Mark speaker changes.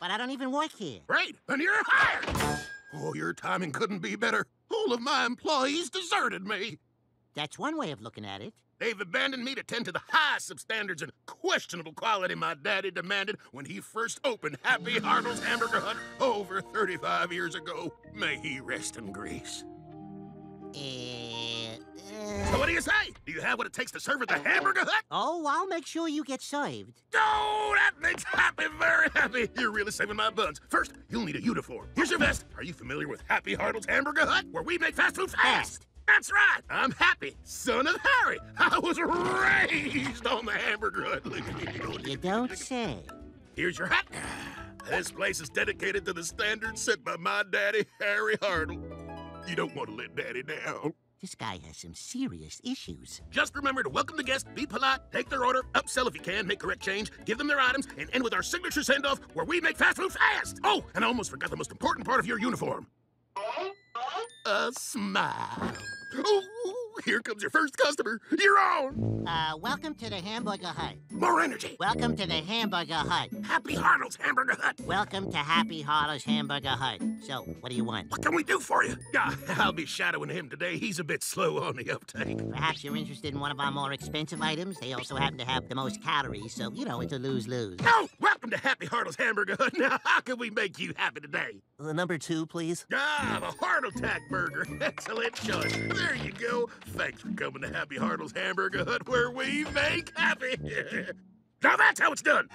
Speaker 1: But I don't even work here.
Speaker 2: Great, then you're hired. Oh, your timing couldn't be better. All of my employees deserted me.
Speaker 1: That's one way of looking at it.
Speaker 2: They've abandoned me to tend to the highest of standards and questionable quality my daddy demanded when he first opened Happy Hartle's Hamburger Hut over 35 years ago. May he rest in grace.
Speaker 1: Uh,
Speaker 2: So
Speaker 1: uh,
Speaker 2: what do you say? Do you have what it takes to serve at the Hamburger Hut?
Speaker 1: oh, I'll make sure you get served.
Speaker 2: Oh, that makes Happy very happy. You're really saving my buns. First, you'll need a uniform. Here's your vest. Are you familiar with Happy Hartle's Hamburger Hut, where we make fast food fast? That's right. I'm Happy, son of Harry. I was raised on the Hamburger Hut.
Speaker 1: You don't say.
Speaker 2: Here's your hat. This place is dedicated to the standards set by my daddy, Harry Hartle. You don't want to let daddy down.
Speaker 1: This guy has some serious issues.
Speaker 2: Just remember to welcome the guests, be polite, take their order, upsell if you can, make correct change, give them their items, and end with our signature send-off where we make fast food fast. Oh, and I almost forgot the most important part of your uniform. A smile. Oh, here comes your first customer. You're on.
Speaker 1: Uh, welcome to the Hamburger Hut.
Speaker 2: More energy.
Speaker 1: Welcome to the Hamburger Hut.
Speaker 2: Happy Hartle's Hamburger Hut.
Speaker 1: Welcome to Happy Harlow's Hamburger Hut. So, what do you want?
Speaker 2: What can we do for you? Yeah, I'll be shadowing him today. He's a bit slow on the uptake.
Speaker 1: Perhaps you're interested in one of our more expensive items. They also happen to have the most calories, so, you know, it's a lose-lose.
Speaker 2: No! Welcome to Happy Hartle's Hamburger Hut. Now, how can we make you happy today?
Speaker 3: The number two, please.
Speaker 2: Ah, the Heart Attack Burger. Excellent choice. There you go. Thanks for coming to Happy Hartle's Hamburger Hut, where we make happy. now that's how it's done.